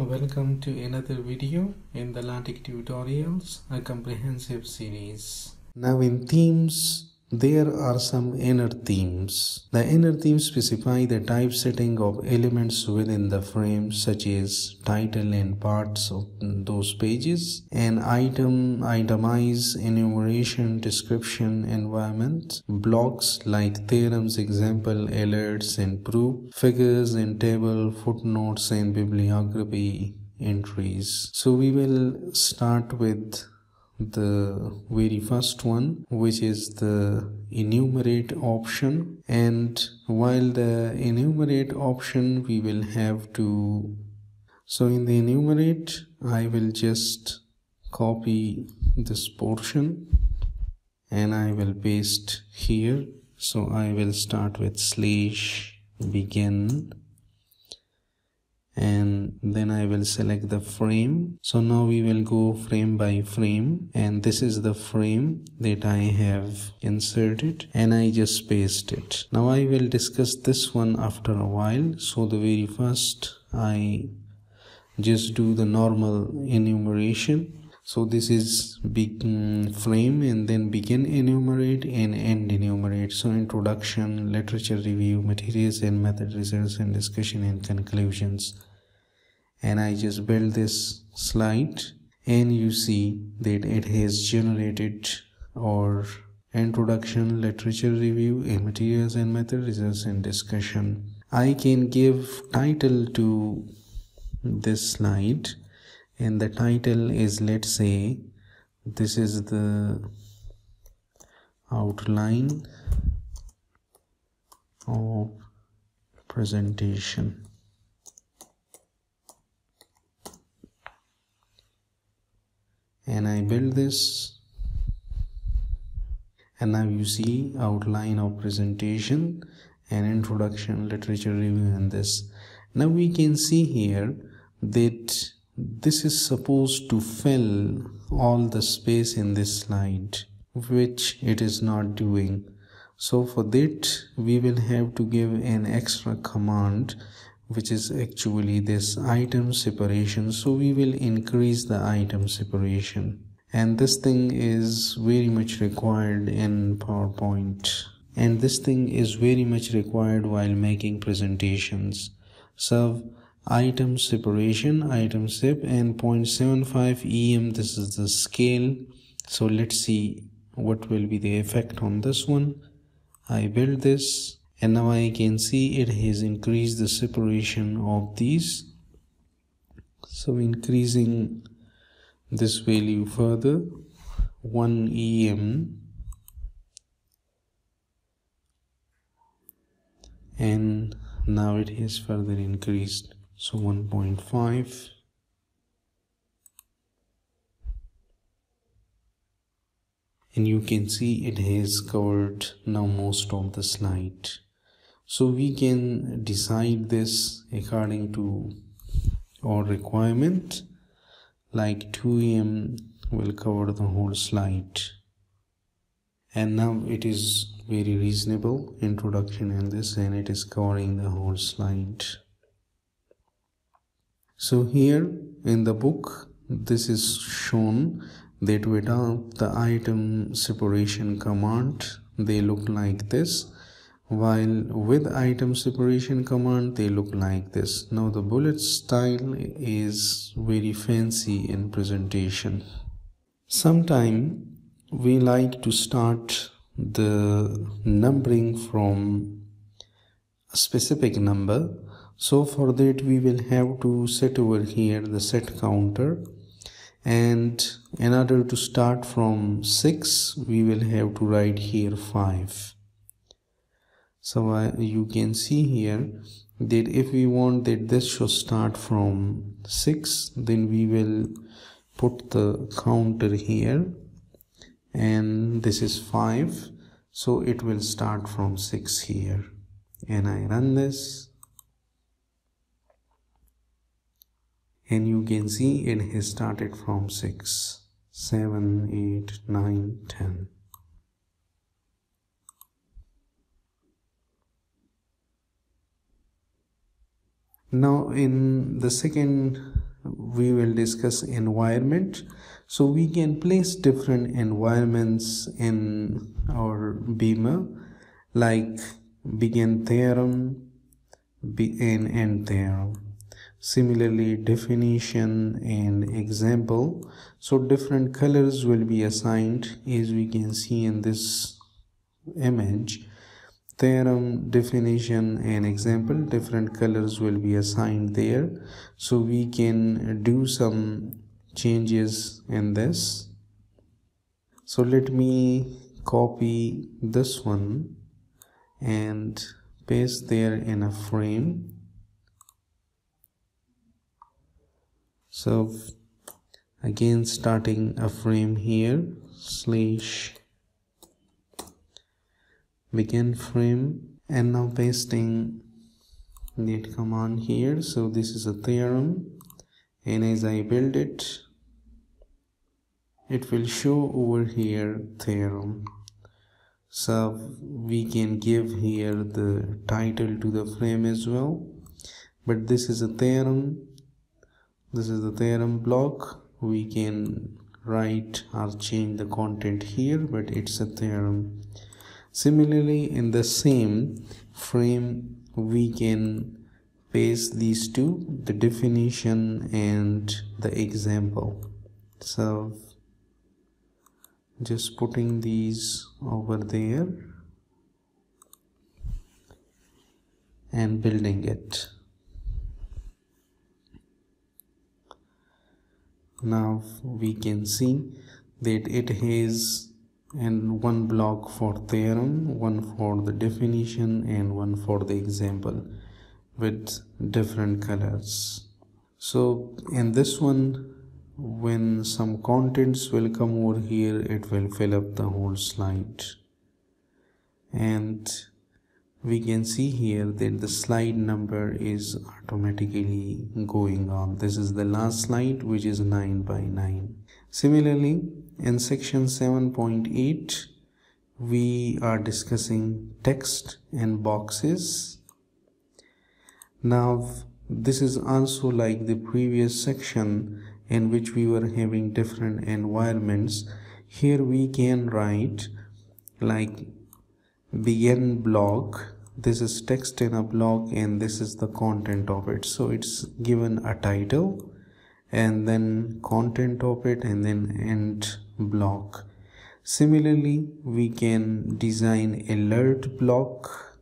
Welcome to another video in the LaTeX Tutorials, a comprehensive series. Now in themes, there are some inner themes. The inner themes specify the typesetting of elements within the frame such as title and parts of those pages, an item, itemize, enumeration, description, environment, blocks like theorems, example, alerts and proof, figures and table, footnotes and bibliography entries. So we will start with the very first one which is the enumerate option. And while the enumerate option we will have to so in the enumerate I will just copy this portion and I will paste here. So I will start with slash begin and then I will select the frame. So now we will go frame by frame and this is the frame that I have inserted and I just paste it. Now I will discuss this one after a while. So the very first I just do the normal enumeration. So this is big um, frame and then begin enumerate and end enumerate so introduction literature review materials and method results and discussion and conclusions. And I just build this slide and you see that it has generated or introduction literature review a materials and method results and discussion. I can give title to this slide and the title is let's say this is the outline of presentation. And I build this and now you see outline of presentation and introduction literature review and this. Now we can see here that this is supposed to fill all the space in this slide which it is not doing. So for that we will have to give an extra command which is actually this item separation. So we will increase the item separation. And this thing is very much required in PowerPoint. And this thing is very much required while making presentations. So item separation item sep and 0.75 em this is the scale. So let's see what will be the effect on this one? I build this and now I can see it has increased the separation of these. So increasing this value further 1 em and now it has further increased so 1.5 and you can see it has covered now most of the slide. So we can decide this according to our requirement like 2em will cover the whole slide. And now it is very reasonable introduction in this and it is covering the whole slide. So here in the book this is shown that without the item separation command. They look like this. While with item separation command they look like this. Now the bullet style is very fancy in presentation. Sometime we like to start the numbering from a specific number. So for that we will have to set over here the set counter and in order to start from 6 we will have to write here 5 so uh, you can see here that if we want that this should start from 6 then we will put the counter here. And this is 5 so it will start from 6 here. And I run this and you can see it has started from 6 7 8 9 10 now in the second we will discuss environment. So we can place different environments in our beamer like begin theorem and end theorem similarly definition and example. So different colors will be assigned as we can see in this image. Theorem definition and example different colors will be assigned there. So we can do some changes in this. So let me copy this one and paste there in a frame so again starting a frame here slash begin frame and now pasting that command here. So this is a theorem and as I build it it will show over here theorem. So we can give here the title to the frame as well but this is a theorem this is the theorem block. We can write or change the content here but it's a theorem. Similarly in the same frame we can paste these two the definition and the example. So just putting these over there and building it now we can see that it has and one block for theorem one for the definition and one for the example with different colors. So in this one when some contents will come over here it will fill up the whole slide. And we can see here that the slide number is automatically going on. This is the last slide which is 9 by 9 similarly in section 7.8 we are discussing text and boxes. Now this is also like the previous section in which we were having different environments. Here we can write like begin block. This is text in a block and this is the content of it. So it's given a title and then content of it and then end block. Similarly we can design alert block.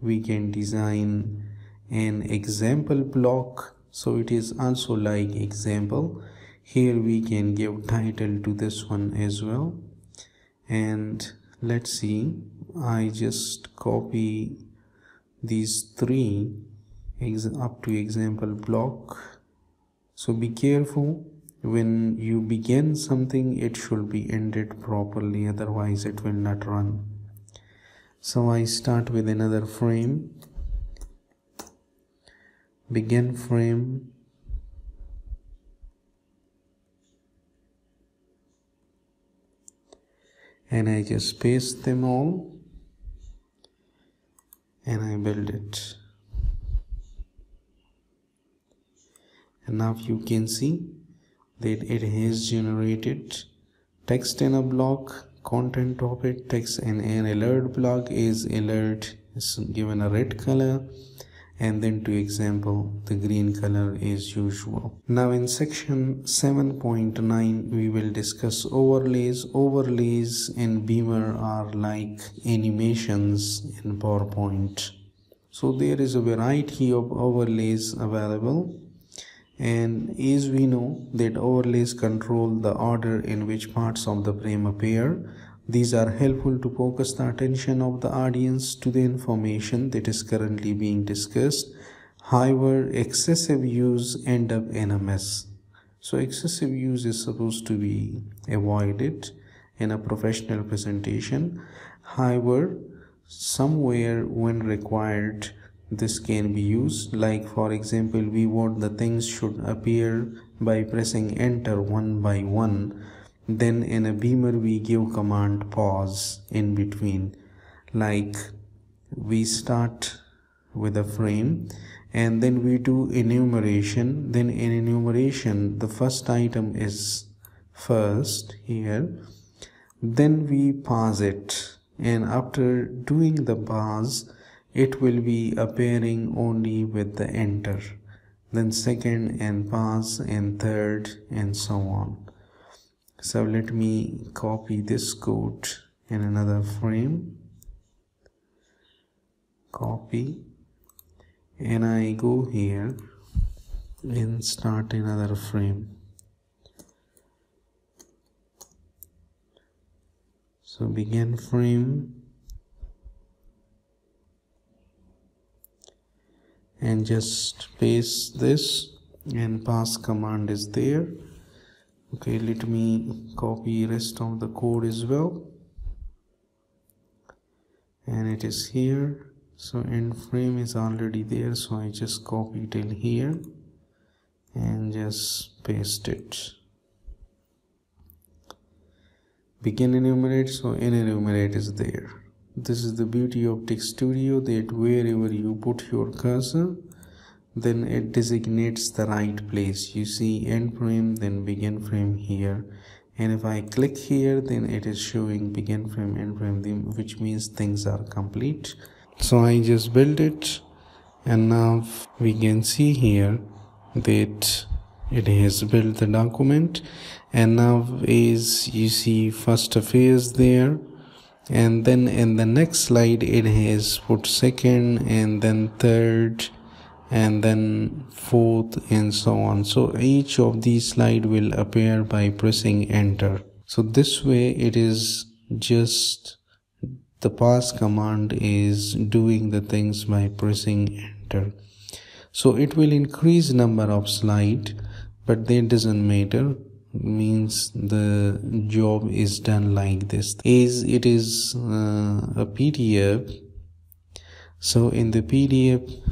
We can design an example block. So it is also like example. Here we can give title to this one as well. And let's see I just copy these three up to example block. So be careful. When you begin something it should be ended properly otherwise it will not run. So I start with another frame. Begin frame. And I just paste them all and I build it. And now you can see that it has generated text in a block content of it text in an alert block is alert is given a red color and then to example the green color is usual. Now in section 7.9 we will discuss overlays. Overlays in beamer are like animations in powerpoint. So there is a variety of overlays available. And as we know that overlays control the order in which parts of the frame appear these are helpful to focus the attention of the audience to the information that is currently being discussed. However, excessive use end up in a mess. So excessive use is supposed to be avoided in a professional presentation. However, somewhere when required, this can be used like for example we want the things should appear by pressing enter one by one then in a beamer we give command pause in between. Like we start with a frame and then we do enumeration. Then in enumeration the first item is first here. Then we pause it and after doing the pause it will be appearing only with the enter. Then second and pause and third and so on so let me copy this code in another frame. Copy. And I go here and start another frame. So begin frame. And just paste this and pause command is there okay let me copy rest of the code as well. And it is here. So end frame is already there so I just copy till here and just paste it. Begin enumerate so in enumerate is there. This is the beauty of TeXstudio that wherever you put your cursor then it designates the right place. You see end frame then begin frame here. And if I click here then it is showing begin frame end frame which means things are complete. So I just built it. And now we can see here that it has built the document. And now is you see first affairs there. And then in the next slide it has put second and then third and then fourth and so on. So each of these slide will appear by pressing enter. So this way it is just the pause command is doing the things by pressing enter. So it will increase number of slide but that doesn't matter. Means the job is done like this. Is it is uh, a pdf so in the pdf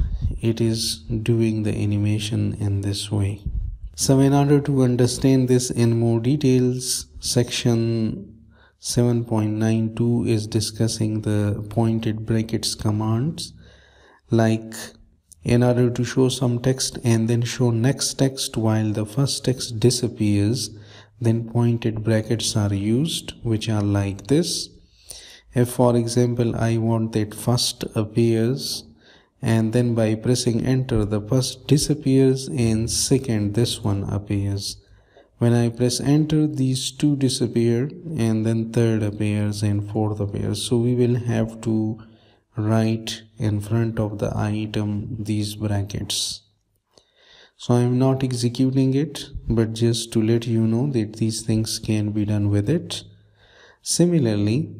it is doing the animation in this way. So in order to understand this in more details section 7.92 is discussing the pointed brackets commands like in order to show some text and then show next text while the first text disappears then pointed brackets are used which are like this. If for example I want that first appears and then by pressing enter the first disappears and second this one appears when I press enter, these two disappear and then third appears and fourth appears. So we will have to write in front of the item these brackets. So I am not executing it, but just to let you know that these things can be done with it. Similarly,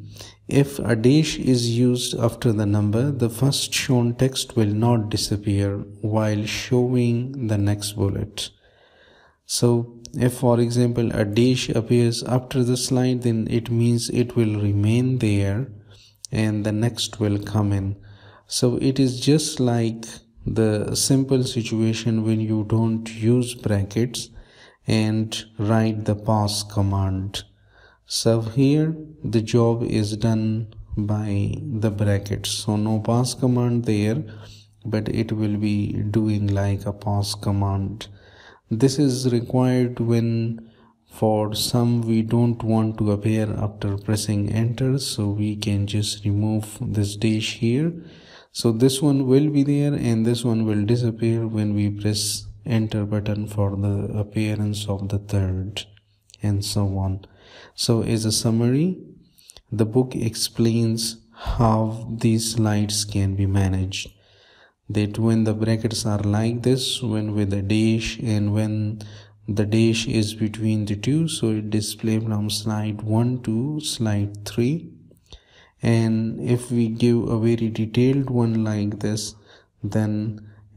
if a dash is used after the number, the first shown text will not disappear while showing the next bullet. So if for example a dash appears after the slide then it means it will remain there and the next will come in so it is just like the simple situation when you don't use brackets and write the pause command so here the job is done by the brackets. So no pause command there but it will be doing like a pause command. This is required when for some we don't want to appear after pressing enter so we can just remove this dash here. So this one will be there and this one will disappear when we press enter button for the appearance of the third and so on so as a summary the book explains how these slides can be managed. That when the brackets are like this when with a dash and when the dash is between the two so it display from slide 1 to slide 3 and if we give a very detailed one like this then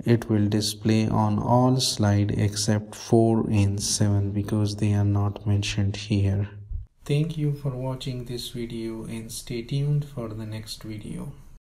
it will display on all slide except 4 and 7 because they are not mentioned here thank you for watching this video and stay tuned for the next video